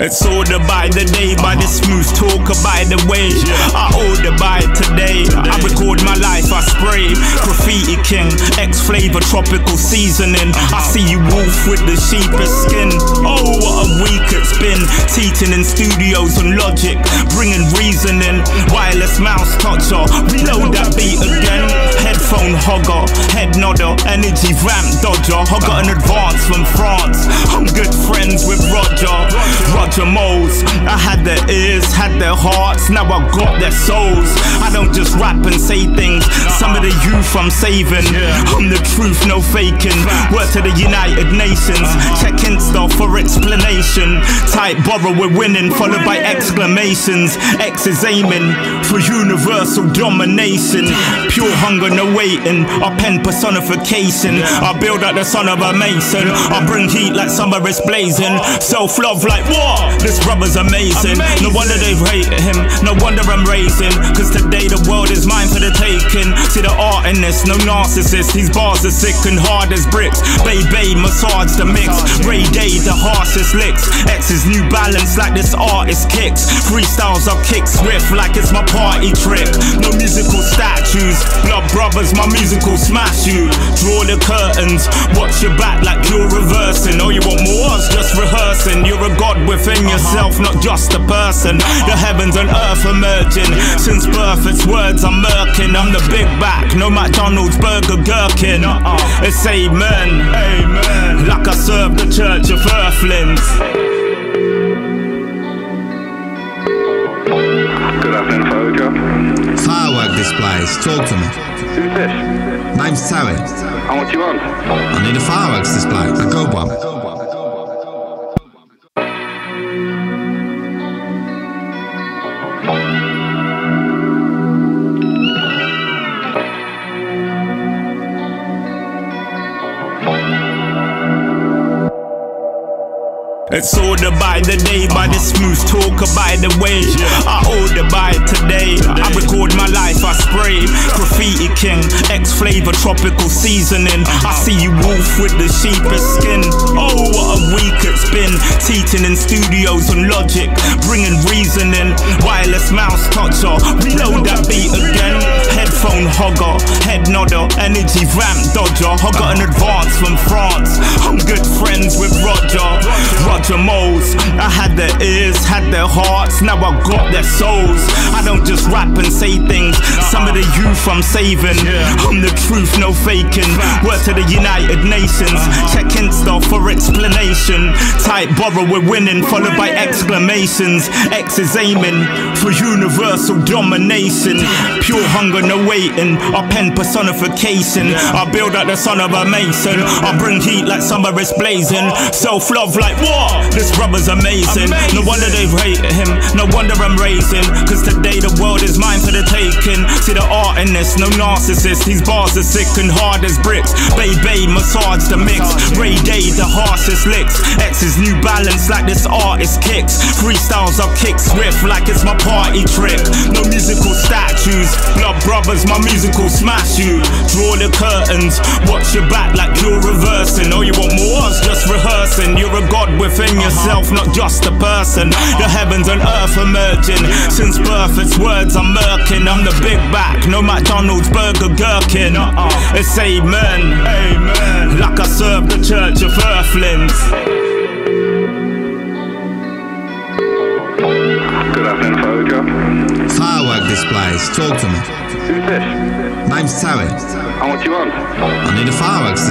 It's ordered by the day, by the smooth talker, by the way. I order by today. I record my life, I spray. Graffiti king, X flavor, tropical seasoning. I see you wolf with the sheepish skin. Oh, what a week it's been. Teaching in studios and logic, bringing reasoning. Wireless mouse toucher, reload that beat again. Headphone hogger, head nodder, energy ramp dodger. I got an advance from France. I'm good friends with Roger. Roger Moles. I had their ears, had their hearts, now I got their souls. I don't just rap and say things. Some of the youth I'm saving. I'm the truth, no faking. Word to the United Nations. Uh-huh. Check Insta for explanation. Type borrow, we're winning, followed by exclamations. X is aiming for universal domination. Pure hunger, no waiting. I pen personification. I build like the son of a mason. I bring heat like summer is blazing. Self love like This brother's amazing. No wonder they've hated him. No wonder I'm raising. Cause today the world is mine for the taking. See the art in this, no narcissist. These bars are sick and hard as bricks. Bay Bay, massage the mix. Ray Day, the harshest licks. X's new balance like this artist kicks. Freestyles are kick swift like it's my party trick. No musical statues. Blood brothers, my musical smash you. Draw the curtains. Watch your back like you're reversing. Oh, you want more? Just rehearsing. You're a god within uh-huh. yourself, not just a person. The heavens and earth emerging. Since birth, it's words I'm murking. I'm the big back, no McDonald's burger gherkin. Uh-uh. It's amen. Amen. Like I serve the church of earthlings. Good afternoon, photograph. Firework displays. Talk to me. Who's this? Name's Terry. And what do you want? I need a fireworks display. A good one. It's ordered by the day, by the smooth talker, by the way. I order by today. I record my life, I spray. Graffiti king, X flavor, tropical seasoning. I see you wolf with the sheepish skin. Oh, what a week it's been. Teaching in studios on logic, bringing reasoning. Wireless mouse toucher, reload that beat again. Headphone hogger, head nodder, energy ramp dodger. I got an advance from France. I'm hearts, now I got their souls. I don't just rap and say things. Some of the youth I'm saving. I'm the truth, no faking. Word to the United Nations. Uh-huh. Check Insta for explanation. Type borrow, we're winning, followed by exclamations. X is aiming for universal domination. Pure hunger, no waiting. I pen personification. I build like the son of a mason. I bring heat like summer is blazing. Uh-huh. Self love like what? This brother's amazing. No wonder they've him. No wonder I'm raising. Cause today the world is mine for the taking. See the art in this, no narcissist. These bars are sick and hard as bricks. Bay, massage the mix. Ray Day, the harshest licks. X's new balance like this artist kicks. Freestyles are kick swift like it's my party trick. No musical. Brothers, my musical smash you. Draw the curtains. Watch your back like you're reversing. Oh, you want more? Just rehearsing. You're a god within uh-huh. yourself, not just a person. The heavens and earth emerging. Since birth, it's words I'm murking. I'm the big back, no McDonald's burger gherkin. Uh-uh. It's amen. Amen. Like I serve the church of earthlings. Good afternoon, photograph. Firework displays. Talk to me. Who's this? Name's Terry. And what do you want? I need a fireworks